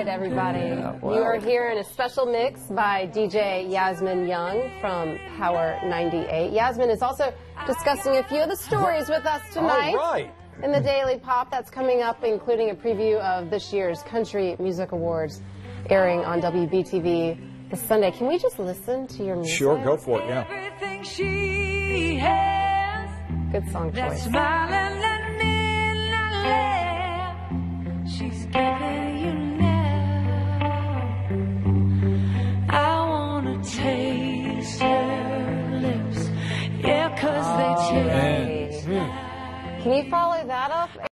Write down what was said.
right, everybody. wow. You are here in a special mix by DJ Yasmin Young from Power 98. Yasmin is also discussing a few of the stories with us tonight. All right. In the Daily Pop, that's coming up, including a preview of this year's Country Music Awards airing on WBTV this Sunday. Can we just listen to your music? Sure, go for it, yeah. Everything she has, Good song that choice. smile and that midnight laugh, she's giving because they change. Hmm. Can you follow that up?